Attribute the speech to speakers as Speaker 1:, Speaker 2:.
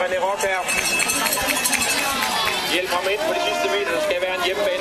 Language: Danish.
Speaker 1: René Rockær. Hjælper ham ind på de sidste meter. Der skal være en hjemmebane.